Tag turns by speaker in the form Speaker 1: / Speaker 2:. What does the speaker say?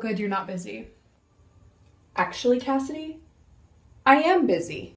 Speaker 1: good you're not busy.
Speaker 2: Actually, Cassidy, I am busy.